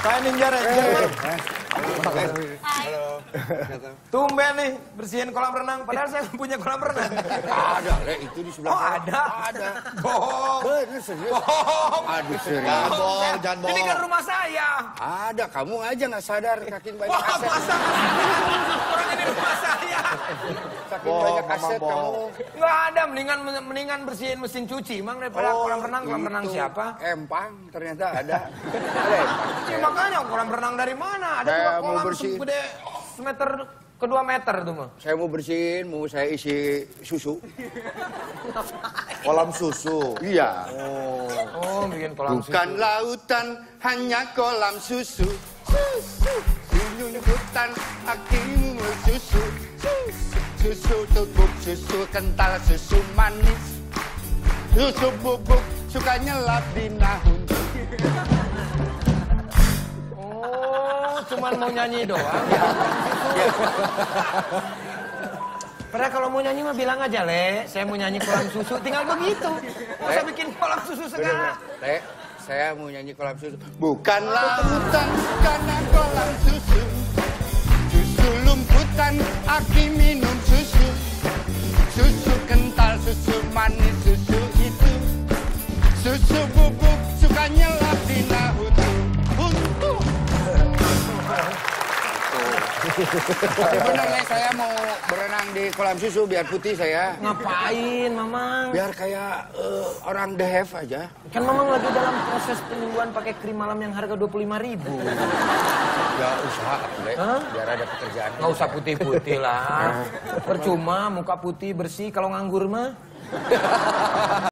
Saya Ninja Ranger. Tumben nih bersihin kolam renang. Padahal saya punya kolam renang. Ada, Le, itu di sebelah Oh ada. Ada. Bohong. Bener serius. Bohong. Aduh serius. Bohong. bohong, jangan Ini kan bohong. rumah saya. Ada, kamu aja nggak sadar saking banyak Wah masa orang ini rumah saya. Saking Bohong, banyak aset kamu. bohong. Nggak ada, mendingan mendingan bersihin mesin cuci. Emang daripada Oh, kolam renang, kolam renang Itu siapa? Empang ternyata ada. Ya, makanya kolam renang dari mana? Ada Saya mau kolam bersih. segede semeter ke dua meter tuh mah. Saya mau bersihin, mau saya isi susu. Kolam susu. Iya. Oh, bikin kolam Bukan susu. lautan, hanya kolam. Susu, Susu tubuk, susu kental, susu manis. Susu bubuk, suka nyelap di nahun. Oh, cuman mau nyanyi doang ya. Padahal kalau mau nyanyi mah bilang aja, Le. Saya mau nyanyi kolam susu. Tinggal begitu. Nggak usah Le. bikin kolam susu segala. Teh, saya mau nyanyi kolam susu. Bukan lautan, karena kolam. Susu Susu bubuk, suka nyelap di nahutu. Untuk. Tapi bener Le, saya mau berenang di kolam susu biar putih saya. Ngapain, Mamang? Biar kayak eh, orang dehef aja. Kan Mamang lagi dalam proses penyembuhan pakai krim malam yang harga 25 ribu. Ya usaha Le, Hah? biar ada pekerjaan. Nggak usah putih-putih lah. Percuma muka putih bersih kalau nganggur mah.